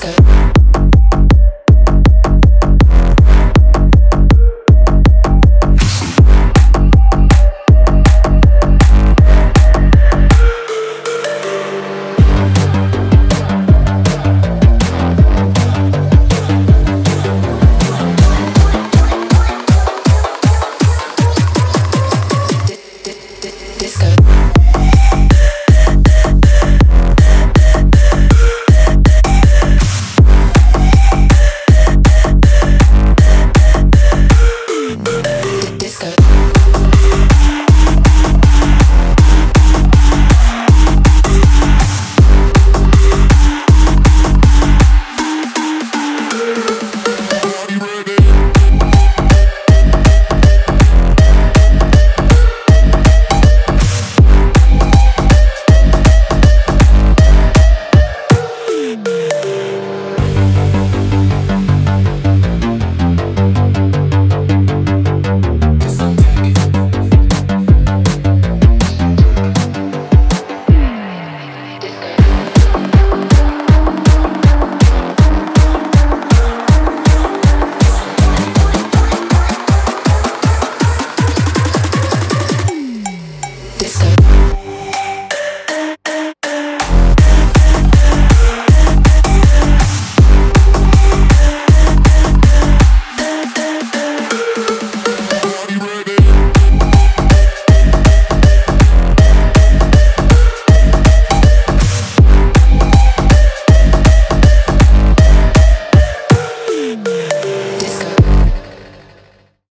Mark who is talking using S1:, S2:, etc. S1: disco.